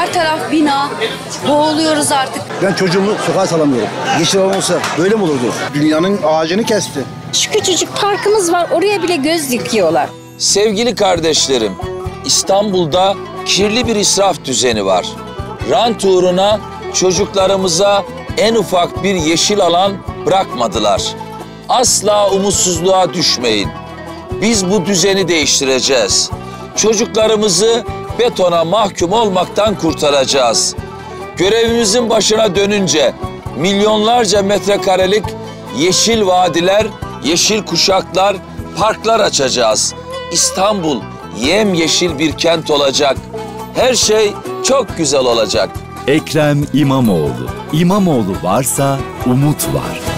Her taraf bina. Boğuluyoruz artık. Ben çocuğumu sokağa salamıyorum. Yeşil alan olsa böyle mi olurdu? Dünyanın ağacını kesti. Şu küçücük parkımız var oraya bile göz dikiyorlar. Sevgili kardeşlerim, İstanbul'da kirli bir israf düzeni var. Rant uğruna çocuklarımıza en ufak bir yeşil alan bırakmadılar. Asla umutsuzluğa düşmeyin. Biz bu düzeni değiştireceğiz. Çocuklarımızı betona mahkum olmaktan kurtaracağız. Görevimizin başına dönünce milyonlarca metrekarelik yeşil vadiler, yeşil kuşaklar, parklar açacağız. İstanbul yemyeşil bir kent olacak. Her şey çok güzel olacak. Ekrem İmamoğlu. İmamoğlu varsa umut var.